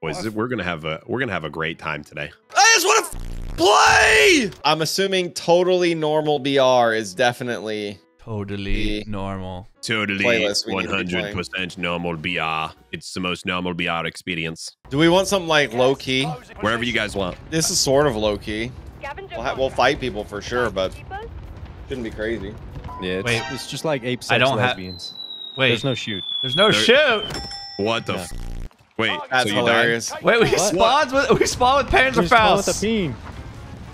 Boys, we're gonna have a we're gonna have a great time today. I just want to play. I'm assuming totally normal BR is definitely Totally normal. Totally, Playlist we one need to hundred percent normal BR. It's the most normal BR experience. Do we want something like low key? Wherever you guys want. This is sort of low key. We'll, ha- we'll fight people for sure, but shouldn't be crazy. Yeah, it's, Wait. it's just like ape I don't ha- lesbians. Wait, There's no shoot. there's no There- shoot. What the? Yeah. F- Wait, oh, That's so you hilarious. Wait, we What? spawned with we spawned with Just spawn with a peen.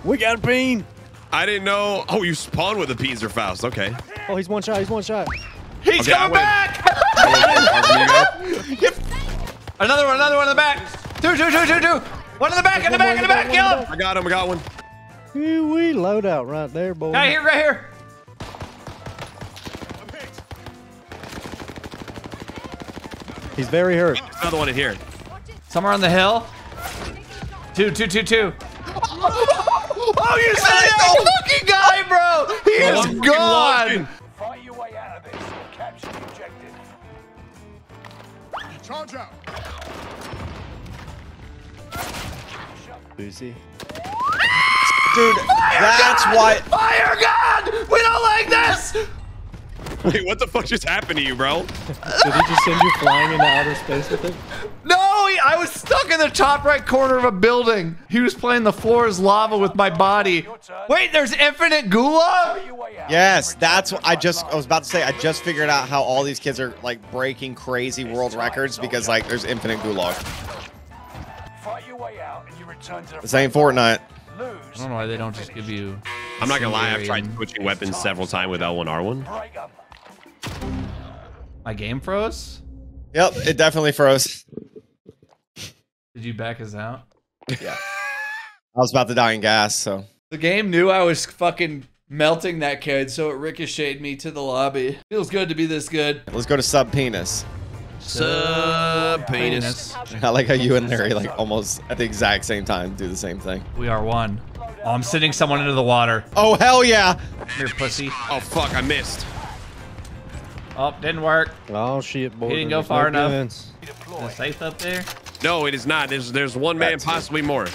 We got a peen. died? I didn't know. Oh, you spawn with a Panzer Faust. Okay. Oh, he's one shot. He's one shot. He's Okay, I coming win. back. another one, another one in the back. Two, two, two, two, two. One in the back, in the back, in the back. Kill him. I got him. I got one. Ooh, we loadout right there, boy. Right here, right here. He's very hurt. There's another one in here. Somewhere on the hill. Two, two, two, two. Oh, you saw that fucking guy, bro! He Bro, is I'm gone. Fight your way out of this. Capture the objective. Boozy. Dude, that's why. Fire gun! We don't like this! Wait, what the fuck just happened to you, bro? Did he just send you flying into outer space with it? No, he, I was stuck in the top right corner of a building. He was playing the floor is lava with my body. Wait, there's infinite gulag? Your way out. Yes, that's what I just I was about to say. I just figured out how all these kids are like breaking crazy world records because like there's infinite gulag. Fight your way out and you return to the This ain't Fortnite. I don't know why they don't just give you. I'm not gonna lie. I've tried Siberian- switching weapons several times with L1 R1. Break 'em. My game froze? Yep, it definitely froze. Did you back us out? Yeah. I was about to die in gas, so The game knew I was fucking melting that kid, so it ricocheted me to the lobby. Feels good to be this good. let's go to sub penis. Sub penis. I like how you and Larry like almost at the exact same time do the same thing. We are one. Oh, I'm sending someone into the water. Oh hell yeah! Here, pussy. Oh fuck! I missed. Oh, didn't work. Oh shit, boy. He didn't go far no enough. guns. Is it safe up there? No, it is not. There's there's one man, That's it. possibly more.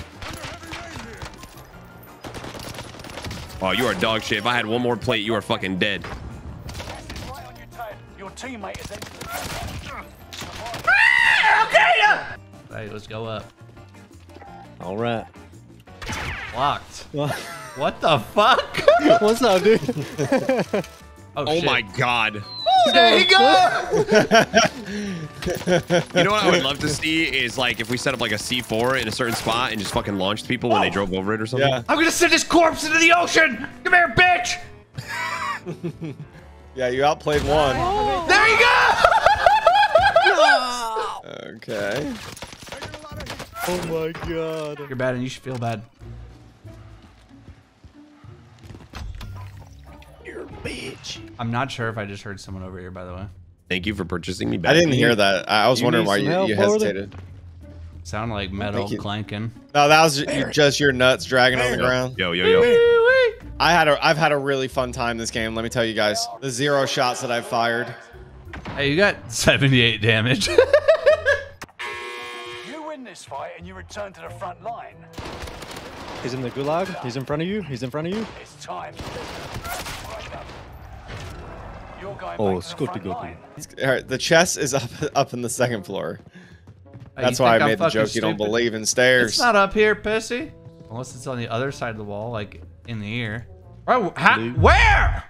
Oh, you are dog shit. If I had one more plate, you are fucking dead. Right on your tail. Your teammate is entered the Hey, let's go up. All right. Locked. What- What the fuck? What's up, dude? Oh, Oh shit. my god. There you go! You know what I would love to see is like if we set up like a C4 in a certain spot and just fucking launched people when they oh. drove over it or something. Yeah, I'm gonna send this corpse into the ocean! Come here, bitch! yeah, you outplayed one. Oh. There you go! Okay. oh my god. You're bad and you should feel bad. Bitch. I'm not sure if I just heard someone over here, by the way. Thank you for purchasing me back. I didn't hear that. I I was You wondering why you, you hesitated. Sound like metal Thank clanking. No, that was ju- just your nuts dragging on the ground. Yo, yo, yo. I had a I've had a really fun time this game. Let me tell you guys, the zero shots that I've fired. Hey, you got 78 damage. You win this fight and you return to the front line. He's in the gulag. He's in front of you. He's in front of you. It's time. Break 'em. You're going Oh, back to the Scotty front All right, the chest is up up in the second floor. That's why I I'm made the fucking joke. You don't believe in stairs. It's not up here, pussy. Unless it's on the other side of the wall, like in the ear. Right, ha- where?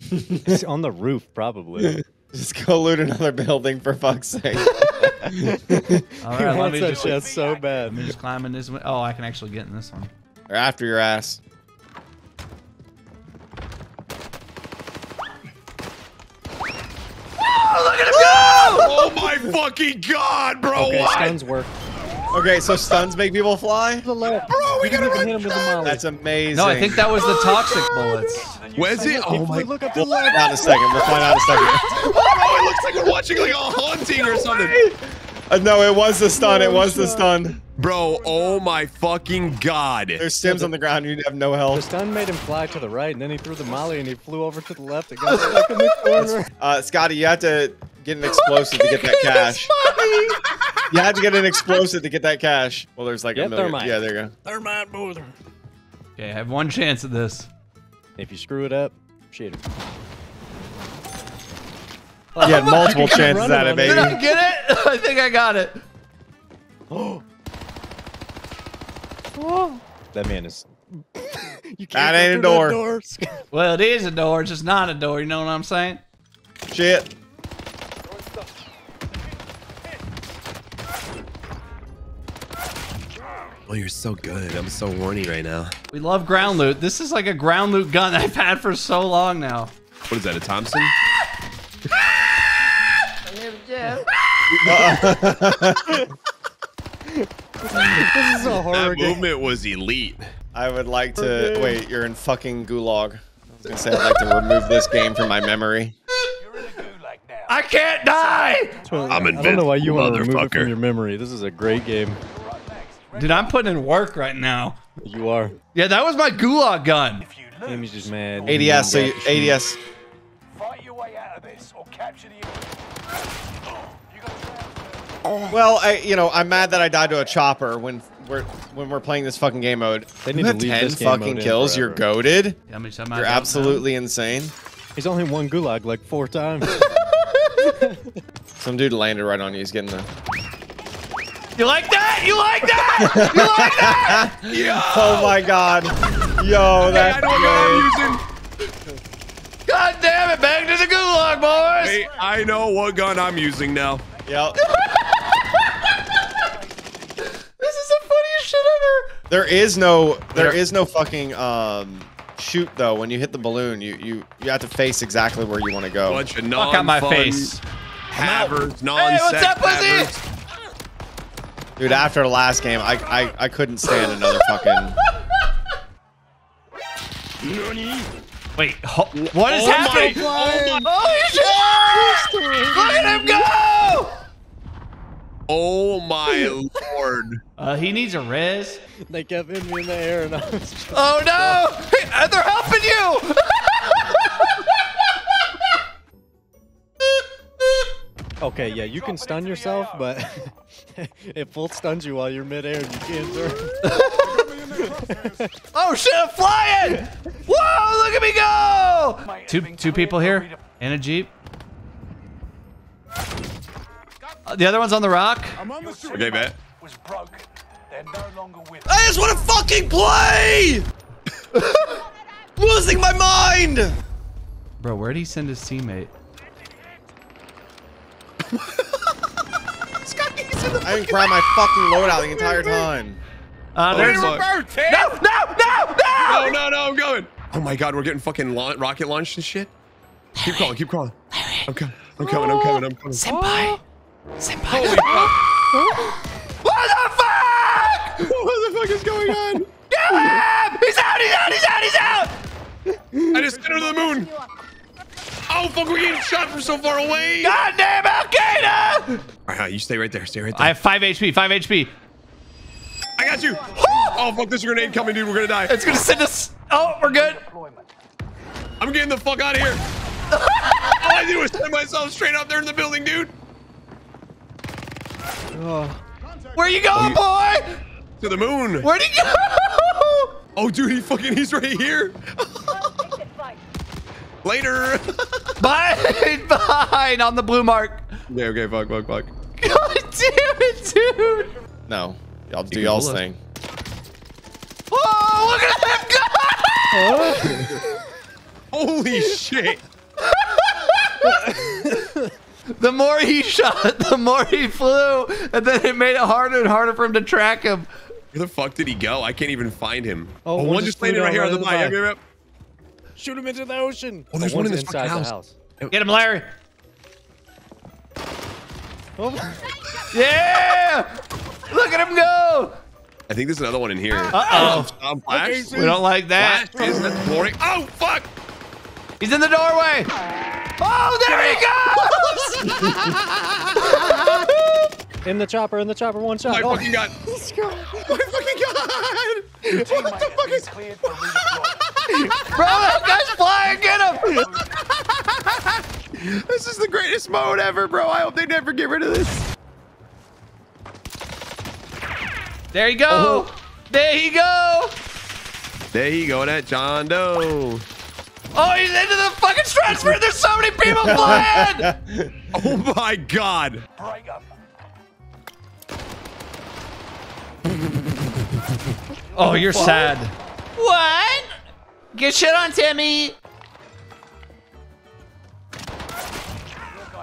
it's on the roof, probably. Just go loot another building for fuck's sake. All he right, let wants me that just, chest so let bad. me just climb in this one. Oh, I can actually get in this one. They're after your ass. Fucking god, bro! Okay, what? stuns work. Okay, so stuns make people fly. The left. Bro, we You gotta run. hit him with the molly. That's amazing. No, I think that was the oh, toxic bullets. Was it? Oh my Look up to We'll find out in a second. We'll find out in a second. oh, Bro, it looks like we're watching like a haunting or something. Uh, no, it was the stun. It was the stun. Bro, oh my fucking god. There's stims on the ground. You have no health. The stun made him fly to the right, and then he threw the molly, and he flew over to the left and got stuck in the corner. Uh, Scotty, you have to get an explosive to get that cash. you had to get an explosive to get that cash. Well, there's like Yeah, a million. thermite. Yeah, there you go. Thermite boozer. Okay, I have one chance at this. If you screw it up, shit. You had multiple chances at it, on Did baby. I get it? I think I got it. oh That man is. you can't That ain't a through door. Well, it is a door. It's just not a door. You know what I'm saying? Shit. Oh, you're so good. I'm so horny right now. We love ground loot. This is like a ground loot gun I've had for so long now. What is that, a Thompson? This is a horror That game. movement was elite. I would like to. Wait, you're in fucking gulag. I was gonna say I'd like to remove this game from my memory. You're in a gulag now. I can't die! I'm I don't know why you want to remove it motherfucker. from your memory. This is a great game. Dude, I'm putting in work right now. You are. Yeah, that was my gulag gun. If you lose, Amy's just mad. ADS. So you, ADS. Fight your way out of this or capture the enemy. Well, I, you know, I'm mad that I died to a chopper when we're when we're playing this fucking game mode. They You need to have leave ten this game fucking mode in kills. You're forever. goaded. How many times I You're got now? absolutely insane. He's only won gulag like four times. Some dude landed right on you. He's getting the. You like that? You like that? You like that? Oh my god. Yo, that's I know what I'm using. God damn it, back to the gulag, boys! Hey, I know what gun I'm using now. Yep. This is the funniest shit ever. There is no there is no fucking um shoot though. When you hit the balloon, you you you have to face exactly where you want to go. Bunch of Fuck non out my face. Havers, non Hey, what's up, pussy? Dude, after the last game, I I, I couldn't stand another fucking. Wait, ho- what is Oh my- happening? oh my- Holy shit! Look at him go! Oh my lord. Uh, he needs a res. they kept hitting me in the air, and I was just. Oh no! Hey, uh, they're helping you! Okay, yeah, you can stun yourself, but it full stuns you while you're midair and you can't turn. Oh shit, I'm flying! Whoa, look at me go! Two two people here in a jeep. Uh, the other one's on the rock. Okay, bet. Was broken. They're no longer with I just want to fucking play. Losing my mind. Bro, where'd he send his teammate? I didn't cry my fucking loadout the entire time. Uh, there's fuck. no, no, no, no! Oh no, no, I'm going. Oh my god, we're getting fucking la- rocket launched and shit. Keep crawling, keep crawling. I'm coming, I'm coming, I'm coming, I'm coming. Senpai, senpai. Holy fuck. What the fuck? What the fuck is going on? Kill him! He's out! He's out! He's out! He's out! I just sent her to the moon. Oh fuck, we're getting shot from so far away. God damn Al Qaeda! All right, you stay right there, stay right there. I have five HP. Five HP. I got you. Oh fuck, there's a grenade coming, dude. We're gonna die. It's gonna send us. Oh, we're good. deployment. I'm getting the fuck out of here. All I did was send myself straight up there in the building, dude. Where you going, oh, boy? To the moon. Where'd he go? Oh, dude, he fucking, he's right here. Later. Behind, behind on the blue mark. okay, okay, fuck, fuck, fuck. God damn it, dude. No, y'all do y'all's thing. Oh, look at him go! Holy shit. The more he shot, the more he flew, and then it made it harder and harder for him to track him. Where the fuck did he go? I can't even find him. Oh, Oh, one one just just landed right here on down the right buy. in the Yep, yep, Shoot him into the ocean. Oh, there's The one in one's this fucking house. the house. Get him, Larry. Oh. Yeah! Look at him go! I think there's another one in here. Uh-oh. Um, flash. We don't like that. Flash is that's boring. Oh, fuck. He's in the doorway. Oh, there he goes! In the chopper, in the chopper, one shot. My Oh. fucking god. Let's go. My fucking god. Teammate has been cleared for redeployment. Bro, that guy's flying. Get him! This is the greatest mode ever, bro. I hope they never get rid of this. There you go. Oh. There you go. There you go, that John Doe. Oh, he's into the fucking stratosphere. There's so many people flying. Oh my god. Break up. Oh, you're sad. What? Get shit on, Timmy.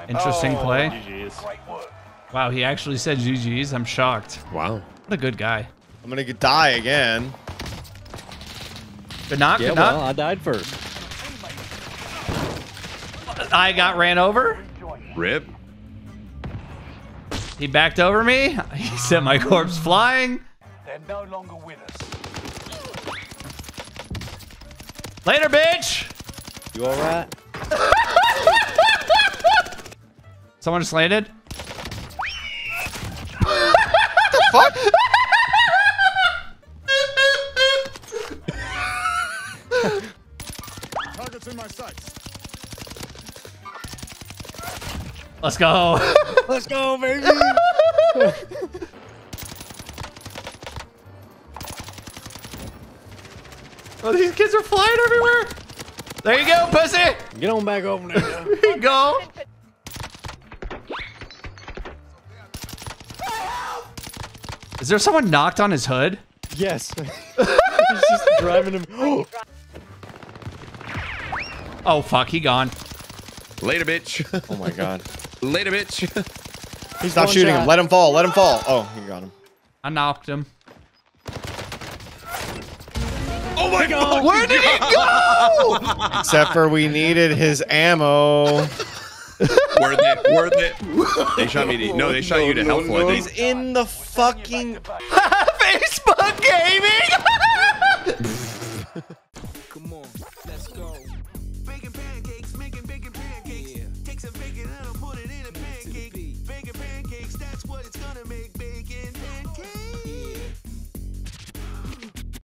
Interesting oh, play. GG's. Wow, he actually said GG's. I'm shocked. Wow. What a good guy. I'm gonna get- die again. Good knock, Yeah, good well. I died first. I got ran over. Rip. He backed over me. He sent my corpse flying. They're no longer with us. Later, bitch. You alright? Someone just landed. Fuck. Let's go. Let's go, baby. oh, these kids are flying everywhere. There you go, pussy. Get on back over there. There you go. Is there someone knocked on his hood? yes. He's just driving him. Oh fuck, he gone. Later, bitch. Oh my god. Later, bitch. He's Stop shooting shot. him. Let him fall. Let him fall. Oh, you got him. I knocked him. Oh my god. Where did he go? Except for we needed his ammo. Worth it. Worth it. They shot me. To, no, they shot you to health flood. He's in the fucking. Facebook gaming.